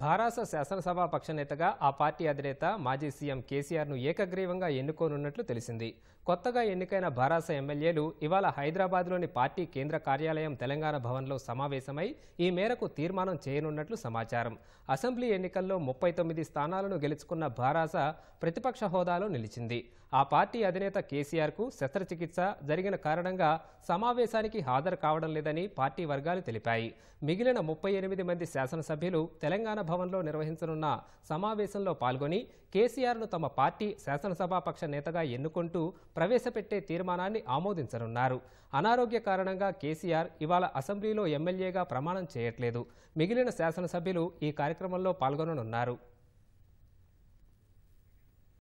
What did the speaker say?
భారాస శాసనసభా పక్ష నేతగా ఆ పార్టీ అధినేత మాజీ సీఎం కేసీఆర్ను ఏకగ్రీవంగా ఎన్నుకోనున్నట్లు తెలిసింది. కొత్తగా ఎన్నికైన భారాస ఎమ్మెల్యేలు ఇవాళ హైదరాబాద్లోని పార్టీ కేంద్ర కార్యాలయం తెలంగాణ భవన్లో సమావేశమై ఈ మేరకు తీర్మానం చేయనున్నట్లు సమాచారం. అసెంబ్లీ ఎన్నికల్లో ముప్పై తొమ్మిది స్థానాలను గెలుచుకున్న భారాస ప్రతిపక్ష హోదాలో నిలిచింది. ఆ పార్టీ అధినేత కేసీఆర్కు శస్త్రచికిత్స జరిగిన కారణంగా సమావేశానికి హాజరు కావడం లేదని పార్టీ వర్గాలు తెలిపాయి. మిగిలిన ముప్పై ఎనిమిది మంది శాసనసభ్యులు తెలంగాణ భవన్లో నిర్వహించనున్న సమావేశంలో పాల్గొని కేసీఆర్ను తమ పార్టీ శాసనసభాపక్ష నేతగా ఎన్నుకుంటూ ప్రవేశపెట్టే తీర్మానాన్ని ఆమోదించనున్నారు. అనారోగ్య కారణంగా కేసీఆర్ ఇవాళ అసెంబ్లీలో ఎమ్మెల్యేగా ప్రమాణం చేయట్లేదు. మిగిలిన శాసనసభ్యులు ఈ కార్యక్రమంలో పాల్గొననున్నారు.